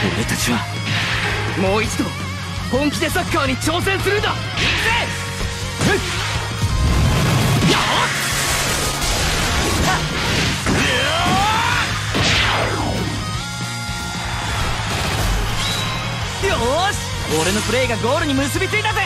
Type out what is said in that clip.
俺たちはもう一度本気でサッカーに挑戦するんだ。行くぜよし！俺のプレーがゴールに結びついたぜ！